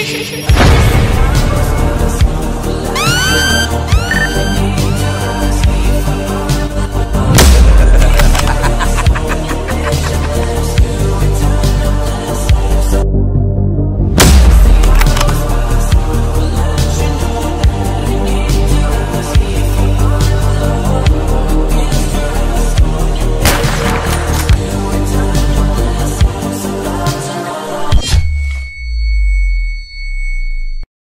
Shh,